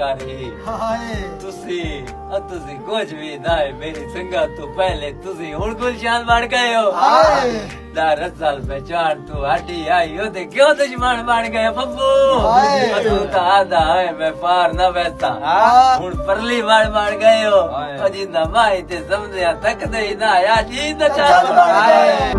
करे हाय। तुसी तुसी कुछ भी ना मेरी संगा तू पहले तुसी हुन गुलशान बन गए हो हाय दारत साल पहचान तू हटी आई हो ते क्यों दुश्मन बन गए पप्पू हाय। तू तो आधा है मैं पार ना बैठता हुन हाँ। परली बार बन गए हो अजी ना माई ते समझया तक दे ना या जी ना चाल बन